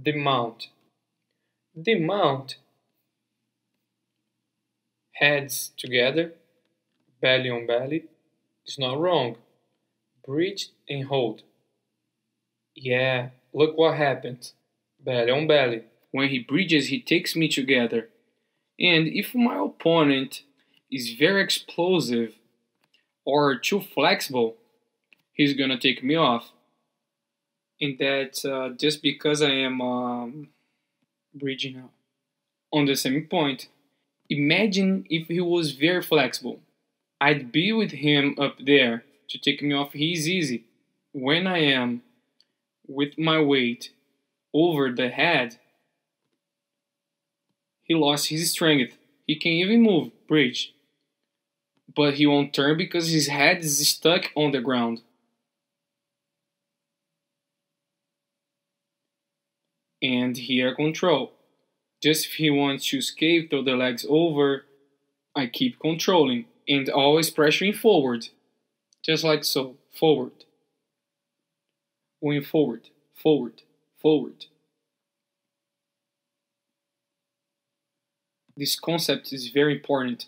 Demount. mount Heads together, belly on belly. It's not wrong. Bridge and hold. Yeah, look what happens. Belly on belly. When he bridges, he takes me together. And if my opponent is very explosive or too flexible, he's gonna take me off. And that uh, just because I am um, bridging on the same point. Imagine if he was very flexible. I'd be with him up there to take me off. He's easy. When I am with my weight over the head, he lost his strength. He can't even move, bridge. But he won't turn because his head is stuck on the ground. And here control. Just if he wants to escape, throw the legs over, I keep controlling and always pressuring forward. Just like so, forward. Going forward, forward, forward. This concept is very important